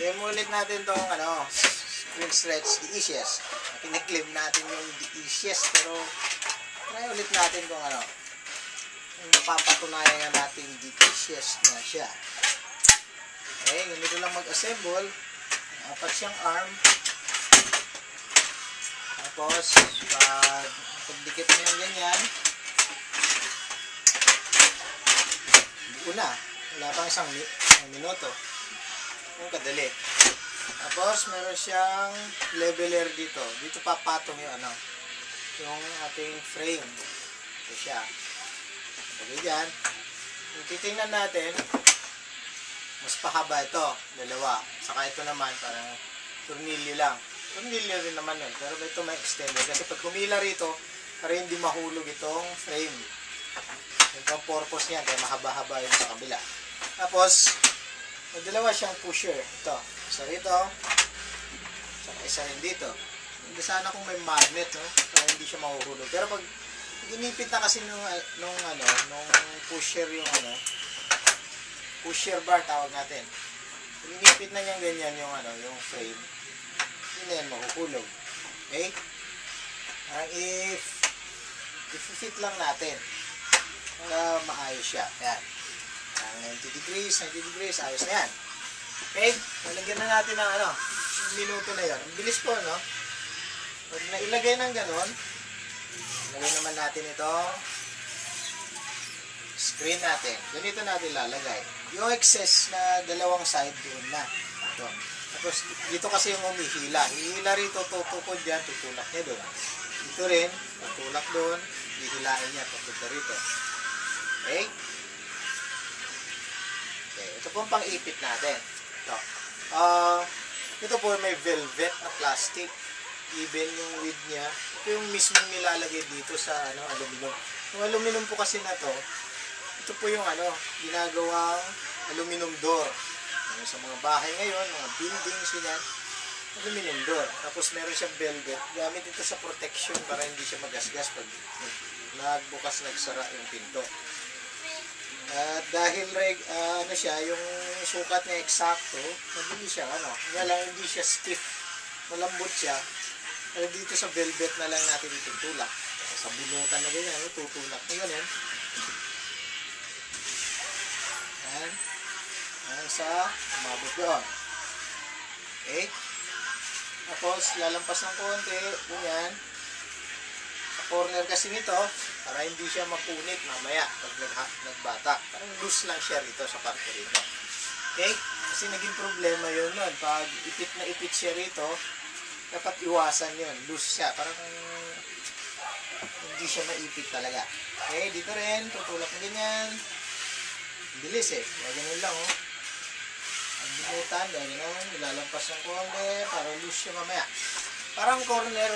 Then ulit natin tong ano, screen stretch, the easiest. Pinaklaim natin yung the easiest, pero try ulit natin kung ano, yung mapapatunayan nga natin the easiest na siya. Okay, ganito lang mag-assemble. Apat siyang arm. Tapos, pag pagdikit mo yung ganyan, buo na. Wala pang isang isang minuto. Yung kadali. Tapos, meron siyang leveler dito. Dito papatong yung ano, yung ating frame. Ito siya. Lagay dyan. Kung titingnan natin, mas pahaba ito, dalawa. Saka ito naman, parang tornilyo lang. Tornilyo rin naman yun, pero ito may extender. Kasi pag humila rito, para hindi mahulog itong frame. Ang purpose niya, kaya mahaba-haba yun sa kabila. Tapos, may dalawa siyang pusher. Ito, isa rito, saka isa rin dito. Hindi sana kung may magnet, no? Para hindi siya mahuhulog. Pero pag ginipit na kasi nung, nung ano, nung pusher yung ano, pusher bar tawag natin. Inipit na niyang ganyan yung ano, yung frame. Hindi na yan mahuhulog. Okay? Parang if if-fit lang natin para maayos siya. Yan. Ang 90 degrees, 90 degrees, ayos na yan. Okay? Nalagyan na natin ng ano, minuto na. Ang bilis po, no? Pag nailagay ng ganon, ilagay naman natin itong screen natin. Ganito natin lalagay. Yung excess na dalawang side doon na. Ito. Tapos dito kasi yung umihila. Hihila rito, tutukod dyan, tutulak niya doon. Dito rin, tutulak doon, hihilain niya, papunta rito. Okay? Ito po ang pang-ipit natin. Ito. Ah, ito po may velvet na plastic. Even yung width niya. Ito yung mismong nilalagay dito sa ano, aluminum. Yung aluminum po kasi na to, ito po yung ano, ginagawang aluminum door. Yung sa mga bahay ngayon, mga buildings, ganyan, aluminum door. Tapos meron siyang velvet. Gamit ito sa protection para hindi siya magasgas pag nagbukas, nagsara yung pinto. At dahil reg, ah, ano siya, yung sukat niya eksakto, hindi siya, ano, nga lang hindi siya stiff, malambot siya. Pero dito sa velvet na lang natin itutulak. Sa bunutan na ganyan, ano, tutulak na ganyan. Yan. Yan sa umabot doon. Okay? Tapos, lalampas ng konti, ganyan. Corner kasi nito, para hindi siya mapunit mamaya pag nagha- nagbata. Parang loose lang siya rito sa parte rito. Okay? Kasi naging problema yun nun. Pag ipit na ipit siya rito, dapat iwasan yun. Loose siya. Parang hindi siya maipit talaga. Okay, dito rin, tutulak na ganyan. Bilis eh. Kaya ganun lang oh. Ang binutan, ganyan, nilalampas ng konti para loose siya mamaya. Parang corner,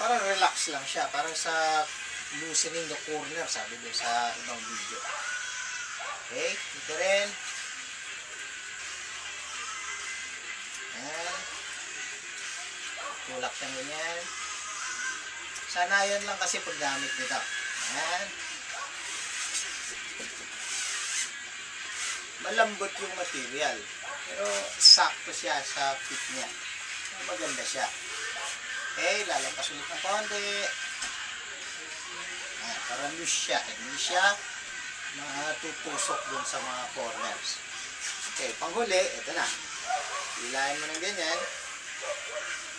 parang relax lang siya. Parang sa loosening the corner, sabi doon sa ibang video. Okay, dito rin. Ayan. Tulak ng ganyan. Sanayan lang kasi paggamit nito. Ayan. malambot yung material. Pero sakto siya sa fit niya. Maganda siya. Okay, lalampas ulit ng konti. Ayan, para loose siya. Hindi siya matutusok dun sa mga corners. Okay, panghuli, ito na. Hilahin mo ng ganyan.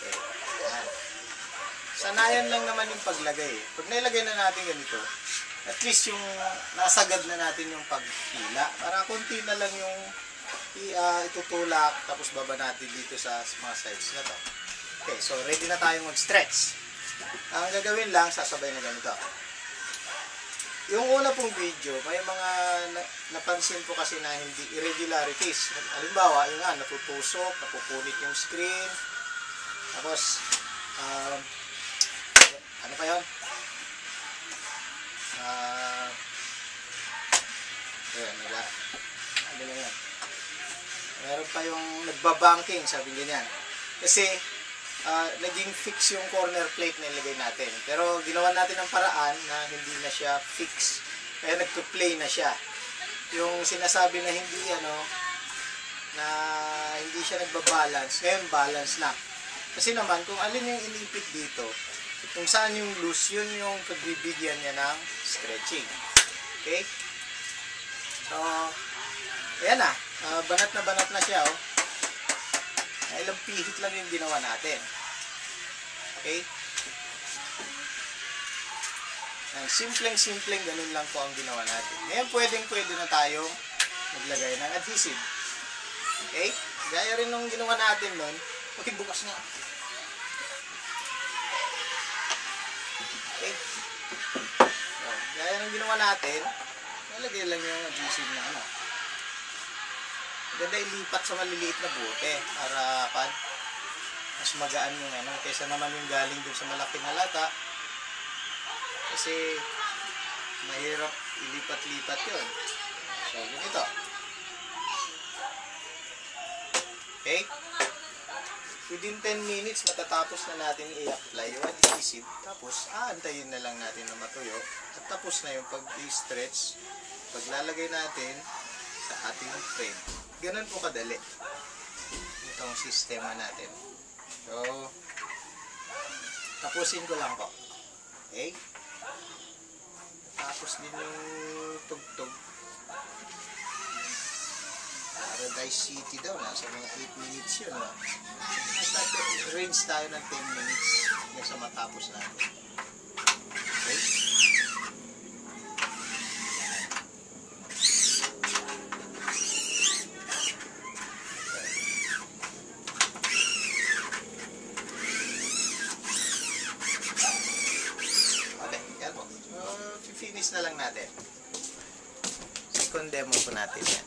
Okay, ayan. Sanayan lang naman yung paglagay. Pag nailagay na natin ganito, at least yung nasagad na natin yung paghila. Para konti na lang yung ah, itutulak tapos baba natin dito sa mga sides na to. Okay, so ready na tayong mag-stretch. Ang gagawin lang, sasabay na ganito. Yung una pong video, may mga na- napansin po kasi na hindi irregularities. Halimbawa, yung nga, natutusok, napupunit yung screen. Tapos, um, ano pa yun? Ah, ayan, nila. Ano yan. Meron pa yung nagbabanking, sabi ganyan. Kasi, ah, naging fix yung corner plate na ilagay natin. Pero ginawa natin ng paraan na hindi na siya fix. Kaya nagpa-play na siya. Yung sinasabi na hindi ano, na hindi siya nagbabalance. Ngayon, balance na. Kasi naman, kung alin yung inipit dito, kung saan yung loose, yun yung pagbibigyan niya ng stretching. Okay? So, ayan na. Ah, banat na banat na siya, oh. Ilang pihit lang yung ginawa natin. Okay? Ang simpleng-simpleng ganun lang po ang ginawa natin. Ngayon, pwedeng-pwede na tayong maglagay ng adhesive. Okay? Gaya rin nung ginawa natin nun. Okay, bukas na. Okay? So, gaya nung ginawa natin, nalagay lang yung adhesive na ano. Ganda ilipat sa maliliit na bote para pan mas magaan yung ano kaysa naman yung galing dun sa malaking halata kasi mahirap ilipat-lipat yun. So, ganito. Okay? Within 10 minutes, matatapos na natin i-apply yung adhesive. Tapos, aantayin na lang natin na matuyo. At tapos na yung pag-stretch. Paglalagay natin sa ating frame. Ganun po kadali. Itong sistema natin. So, tapusin ko lang po. Okay? Tapos din yung tugtog. Paradise City daw, nasa mga 8 minutes yun. No? Range tayo ng 10 minutes hanggang sa matapos natin. Okay? Okay, yan po. So, finish na lang natin. Second demo po natin yan.